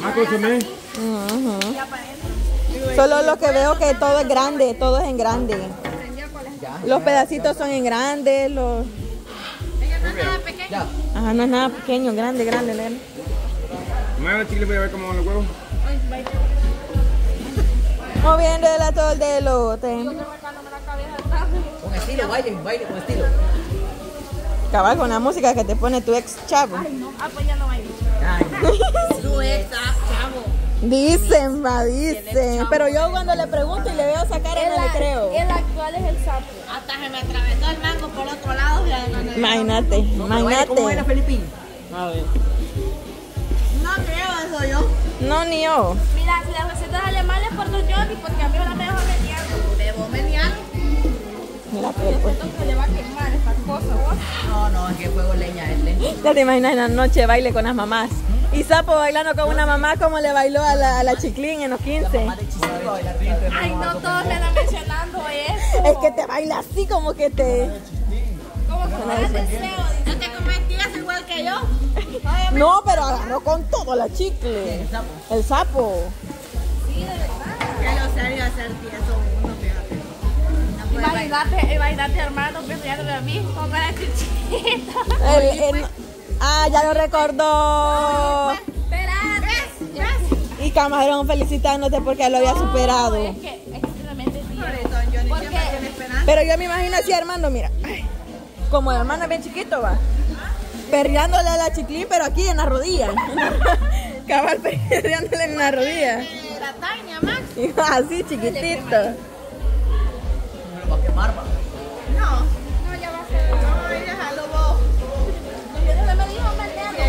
Más consumé. Solo lo que veo que todo es grande, todo es en grande. Los pedacitos son en grande, los... Ajá, no es nada pequeño, grande, grande, voy a chicle voy a ver cómo van los huevos. Moviendo el atol de elote. Con estilo, baile, baile con estilo. Cabal con la música que te pone tu ex chavo. Ah, pues ya no bailo. Su ex, chavo. Dicen, va, dicen. Pero yo cuando le pregunto y le veo esa cara no le creo. El actual es el sapo. Hasta se me atravesó el mango por otro lado. ya no- no- Imagínate, ¿Cómo imagínate. Felipín? A ver. No creo eso yo. No, ni yo. Mira, si las recetas es por Don Johnny, porque a mí me la mejor mediano. Debo mediar. Mira, pero, pues. Siento que le va a quemar esta cosa, vos. No, no, es que fuego leña este. Ya te imaginas en la noche baile con las mamás. Y Sapo bailando con una mamá como le bailó a la, a la chiclín en los 15. Más de chisito bailar. Ay, no, todos me están mencionando eso. Es que te baila así como que te... Como que da deseo. No te cometías igual que yo. No, pero agarró con todo la chicle. El sapo. El sapo. Que lo serio hacer tieso. Imagínate, imagínate hermano pensándome a mí como era chichita. El- el- ah, ya lo recordó. Y Camarón felicitándote porque lo había superado. Es que es Porque- tiene esperanza. Pero yo me imagino así Armando, mira. ay, Como el hermano es bien chiquito, va. Perreándole a la chiclín, pero aquí en la rodilla. Cabal perreándole en la rodilla. La Max. Así chiquitito. Lo va a quemar, va. No. No, ya va a ser. No, ahí déjalo vos. Yo no me dijo. Que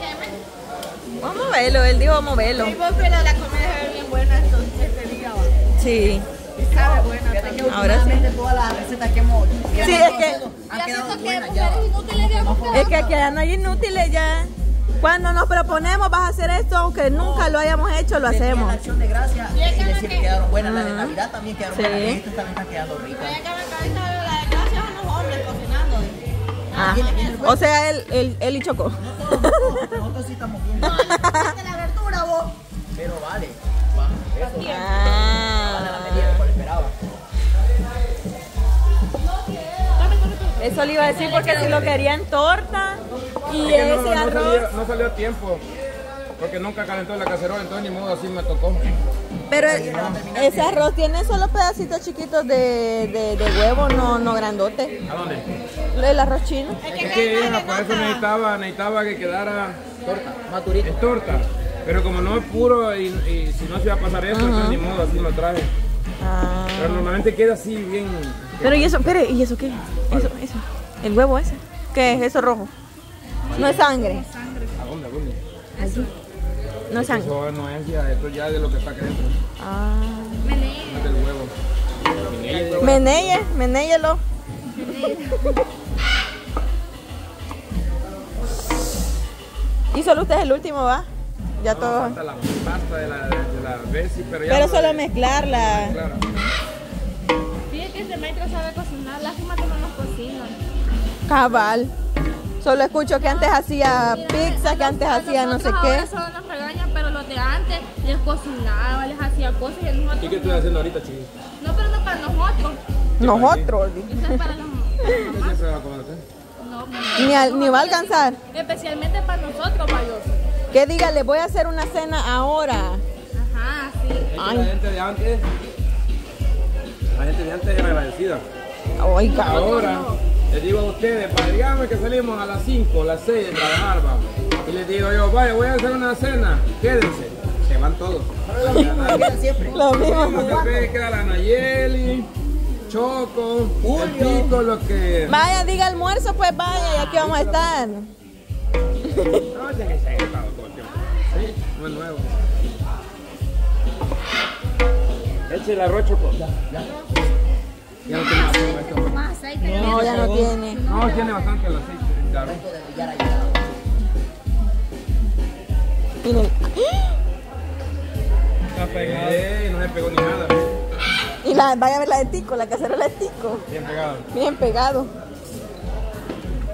queme. Vamos a verlo, él dijo vamos a verlo. Y vos, pero la comida ve bien buena esto, este día. va. Sí. Y sabe buena también. Ahora sí. todas las recetas que hemos... Sí, es que- Han Ya quedado siento que buenas ya. Es que aquí ya no hay inútiles ya. Cuando nos proponemos vas a hacer esto, aunque nunca lo hayamos hecho, lo hacemos. la acción de gracia y le siempre quedaron buenas. Las de Ajá. Navidad también quedaron Sí. buenas. Estas también están quedando ricas. Que de. Ah, o sea, él, él, él y Chocó. Nosotros sí estamos bien. De la verdura, vos. Pero vale. Va, eso. Vale la Ah, medida que le esperaba. eso le iba a decir porque si lo quería en torta y Es que no, ese no arroz. salió, no salió a tiempo. Porque nunca calentó la cacerola, entonces ni modo así me tocó. Pero ese arroz tiene solo pedacitos chiquitos de, de, de huevo, no, no grandote. ¿A dónde? El arroz chino. Es que hija, por eso necesitaba, necesitaba que quedara Torta, más durita. es torta. Pero como no es puro y, y si no se iba a pasar eso, entonces ni modo, así lo traje. Ah. Pero normalmente queda así bien. Pero y eso, espere, ¿y eso qué? Eso, eso. El huevo ese. ¿Qué es eso rojo? No es sangre. ¿A dónde? ¿A dónde? No es sangre. Eso no es ya, esto ya es de lo que está acá dentro. Ah. No es del huevo. Meneye, menéyelo. Y solo usted es el último, ¿va? Ya No, todo. falta la pasta de la, de la Bessie, pero ya. Pero no- solo mezclarla. Claro. Fíjate que este maestro sabe cocinar. Lástima que no nos cocina. Cabal. Solo escucho que antes hacía pizza, que antes hacía no sé qué. ahora solo nos regañan, pero los de antes les cocinaba, les hacía cosas y nosotros. ¿Y qué estoy haciendo ahorita, chiquito? No, pero no para nosotros. Nosotros. Eso es para con usted. No, Ni, al- ni va a alcanzar. especialmente para nosotros, mayos. Que diga, le voy a hacer una cena ahora. Ajá, sí. Es Ay. la gente de antes. La gente de antes era agradecida. Oiga. Ahora, les digo a ustedes, padre, dígame que salimos a las 5, las 6 de trabajar, vamos. Y les digo yo, vaya, voy a hacer una cena, quédense. Se van todos. Quedan siempre. Lo mismo. Lo que queda la Nayeli, Choco, Pico, lo que. Vaya, diga almuerzo, pues vaya, y aquí vamos a estar. No, tiene que ser estado todo el tiempo. Sí, no es nuevo. Eche el arroz, Choco. Ya, ya. Ya no tiene. Más aceite. No, ya no tiene. No, tiene bastante el aceite. Claro. Miren. Está pegado. Ey, no se pegó ni nada. Y la, vaya a ver la de Tico, la cacerola de Tico. Bien pegado. Bien pegado.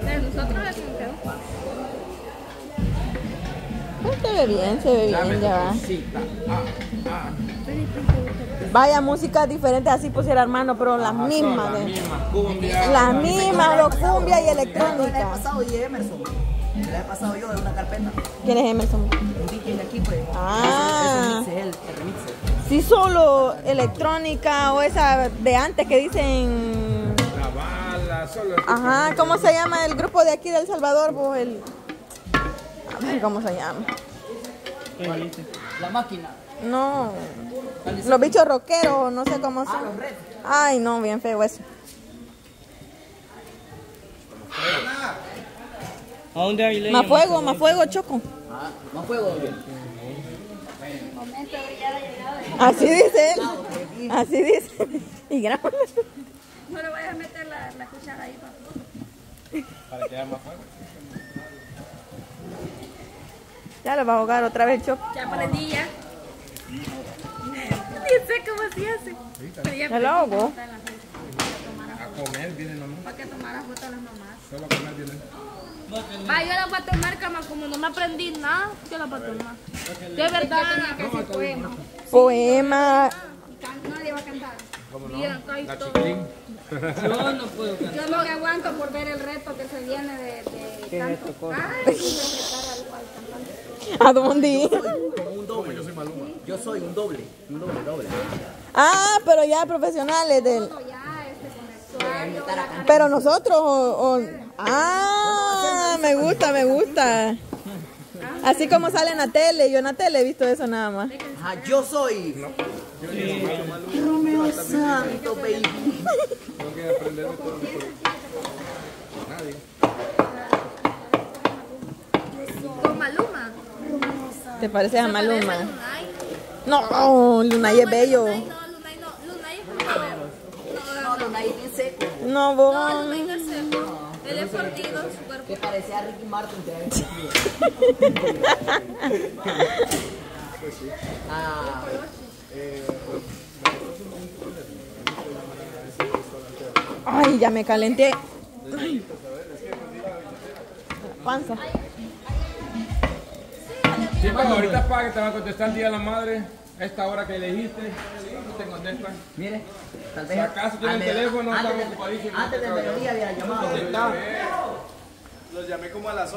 De nosotros pedo. Pues se ve bien, se ve bien, ya va. Ah, ah. Vaya música diferente, así pusiera hermano, pero las Ajá, mismas. Las de- mismas, cumbia. Las mismas, lo cumbia y La he electrónica. pasado y Emerson. La he pasado yo de una carpeta. ¿Quién es Emerson? Un DJ de aquí, pues. Ah. Ese, el. Sí, solo electrónica o esa de antes que dicen... La bala, solo. Ajá, ¿cómo se llama el grupo de aquí de El Salvador? Vos, el... A ver cómo se llama. La máquina. No. Los bichos rockeros, no sé cómo son. Ay, no, bien feo eso. ¿A dónde hay leña? Más fuego, más fuego, choco. Ah, más fuego. Así dice él. Así dice. Y graba. No le vayas a meter la, la cuchara ahí, papá. Para que haya más fuego. Ya le va a ahogar otra vez choco. Ya aprendí ya. Ni sé cómo se hace. Pero ya lo. A comer viene nomás. para que tomara foto a las mamás. Solo a comer viene. Va, yo la voy a tomar, cama, como no me aprendí nada, yo la voy a tomar. De verdad. que hacer poema. Poema. Nadie va a cantar. Acá hay La chiquilín. Yo no puedo cantar. Yo no me aguanto por ver el reto que se viene de, de canto. Ay, interpretar al, al cantante. ¿A dónde? Como un doble. Yo soy un doble. Un doble, doble. Ah, pero ya profesionales del. Ya, este, con el Pero nosotros o, o- Ah, me gusta, me gusta. Así como sale en la tele, yo en la tele he visto eso nada más. Ajá, yo soy. Romeo Santo, baby. Tengo que aprender de todo. Nadie. Con Maluma. ¿Te pareces a Maluma? Lunay. No, Lunay es bello. Lunay no, Lunay no, Lunay es bien seco. No, No, vos. Lunay no es seco. Él es fortido, su cuerpo. Que parecía Ricky Martin. Ah, Ay, ya me calenté. Ay. Panza. Sí, pero ahorita que te va a contestar el día de la madre. Esta hora que elegiste. No te contestan. mire, tal Si vez. acaso tiene el antes- teléfono, antes están de- ocupadísimos. Antes del mediodía había llamado.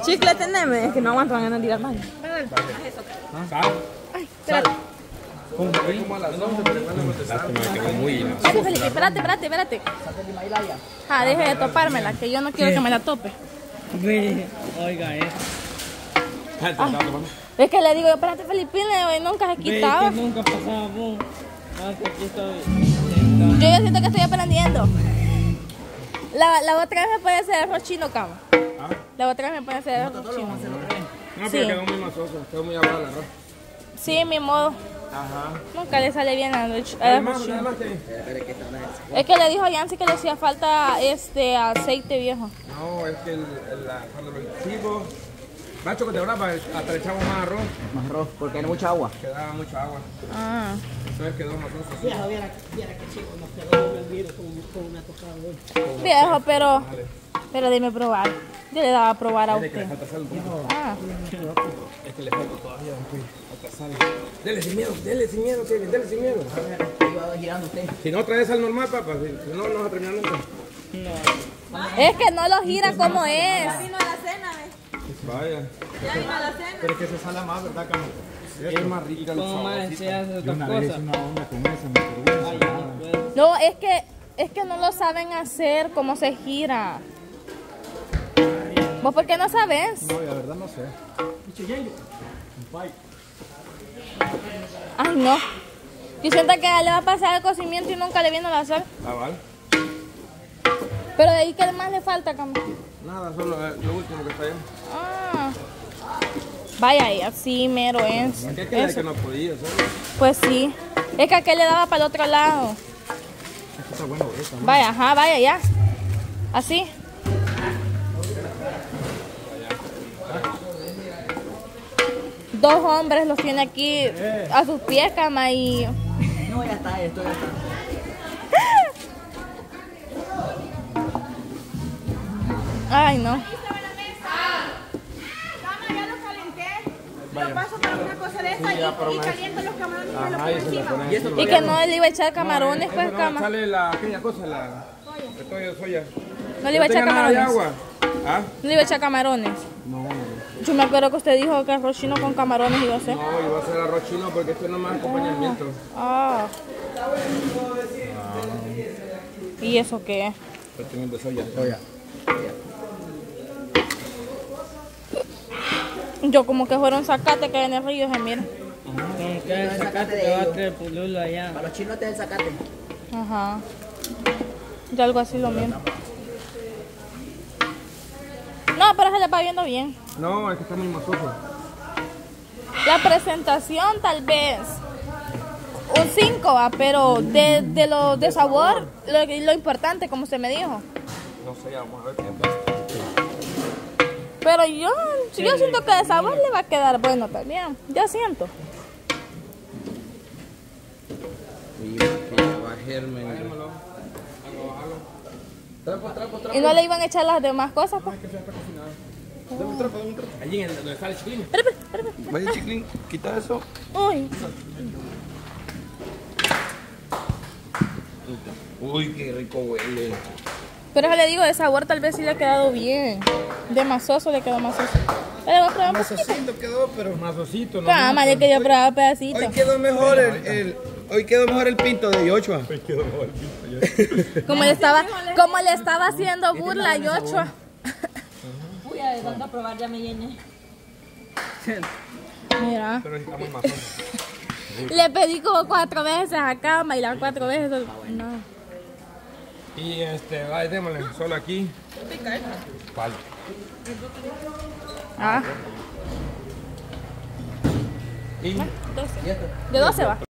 Chicle, teneme. Es que no aguanto ganas de ir al baño. ¿Sabes? Ay, espérate. Como a las 11, pero no contestaron. Espérate, Felipe, espérate, espérate, espérate. Ah, deje de topármela, que yo no quiero que me la tope. Oiga, eh. Es que le digo, yo, espérate, Felipe, y nunca se quitaba. que nunca pasaba, boom. Ah, que aquí estoy. Yo ya siento que estoy aprendiendo. La, la otra vez me puede hacer arroz chino, cama. La otra vez me puede hacer arroz chino. No, Sí. pero quedó muy masoso. Quedó muy aguado el arroz. Sí, mi modo. Ajá. Nunca le sale bien al arroz chino. Es que le dijo a Yancy que le hacía falta este aceite viejo. No, es que el, el- la- cuando lo hicimos... Macho, que te brava, hasta le echamos más arroz. Más arroz, porque hay mucha agua. Quedaba mucha agua. Ah. Entonces quedó masoso. así. Viejo, pero. Pero dime probar. Yo le daba a probar a Dile que le usted. falta sal un. Ah. Es que le falta todavía. Falta sal. Dele sin miedo, dele sin miedo, Kevin, dele sin miedo. Iba girando usted. Si no traes sal normal, papá, si no, no vas a terminar nunca. Es que no lo gira como es. Vino a la cena, ¿ves? Vaya. Ya vino a la cena. Pero es que se sala más, ¿verdad, Cama? Es más rica ¿Cómo cosas? Ay, ya no es que. Es que no lo saben hacer como se gira. ¿Vos por qué no sabes? No, la verdad no sé. Ay, no. Yo siento que le va a pasar el cocimiento y nunca le viene a hacer. Ah, vale. Pero de ahí, ¿qué más le falta, Cama? Nada, solo eh, lo último que está ahí. Ah. Vaya, y así mero es. ¿Qué es que, que no podía, ¿sabes? Pues sí. Es que aquel le daba para el otro lado. Está bueno eso. Vaya, ajá, vaya, ya. Así. Dos hombres los tiene aquí a sus pies, cama, y... No, ya está, esto ya está. Ay, no. Vaya. Paso para una cosa de para y, caliento los camarones y me los Ajá, y pongo encima. Y que no le iba a echar camarones, No, pues, no, cama. sale la, aquella cosa, la... El pollo de soya. No le iba a echar camarones. agua. ¿Ah? No le iba a echar camarones. No, no. Yo me acuerdo que usted dijo que arroz chino con camarones iba a ser. No, iba a hacer arroz chino porque esto no es más acompañamiento. Ah. ¿Y eso qué? Estoy teniendo soya. Yo como que fuera un zacate que hay en el río, se mira. Como que el sacate te va a traer pululo allá. Para los chinos te el sacate. Ajá. Y algo así lo mismo. No, pero se le va viendo bien. No, es que está muy masoso. La presentación tal vez un 5, ¿va? pero de, de lo de sabor, lo, lo importante, como usted me dijo. No sé, ya vamos a ver qué pasa. Pero yo, yo siento que de sabor le va a quedar bueno también. Yo siento. Y que va germen. Trapo, trapo, trapo. Y no le iban a echar las demás cosas, pues. Dame un trapo, dame un trapo. Allí en donde está el chiquilín. Espera, espera, espera. Vaya chiquilín, quita eso. Uy, Uy, qué rico huele. Pero eso le digo, de sabor tal vez sí le ha quedado bien. De masoso le quedó masoso. Le voy a probar quedó, pero masosito, ¿no? Cama, le quería probar pedacito. Hoy quedó mejor el, el- hoy quedó mejor el pinto de Yochua. Como le estaba, como le estaba haciendo burla a Yochua. Uy, a ver, a probar ya me llené. Mira, Pero está muy masoso. le pedí como cuatro veces a cama y las cuatro veces. No. Y este, vaya, démosle, solo aquí. ¿Cuál? Ah, Y 12. De 12 va.